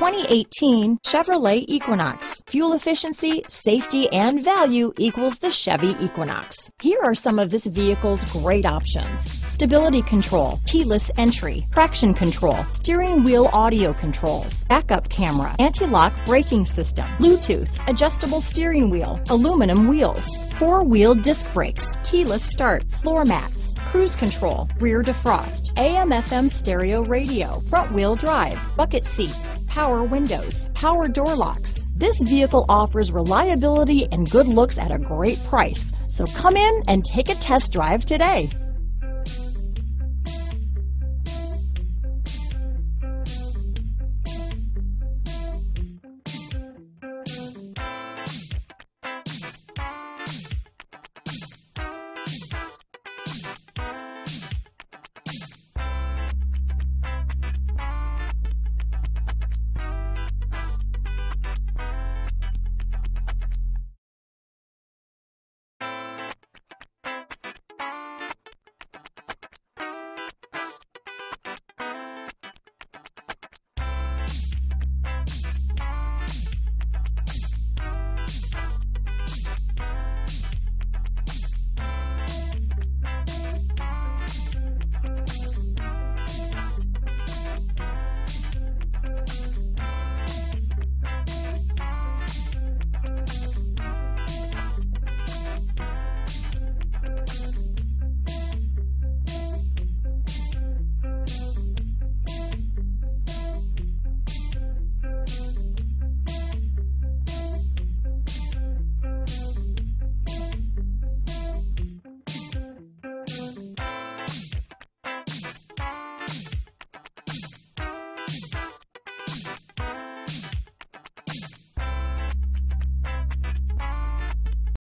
2018 Chevrolet Equinox. Fuel efficiency, safety, and value equals the Chevy Equinox. Here are some of this vehicle's great options. Stability control, keyless entry, traction control, steering wheel audio controls, backup camera, anti-lock braking system, Bluetooth, adjustable steering wheel, aluminum wheels, four-wheel disc brakes, keyless start, floor mats, cruise control, rear defrost, AM FM stereo radio, front wheel drive, bucket seats, power windows, power door locks. This vehicle offers reliability and good looks at a great price. So come in and take a test drive today.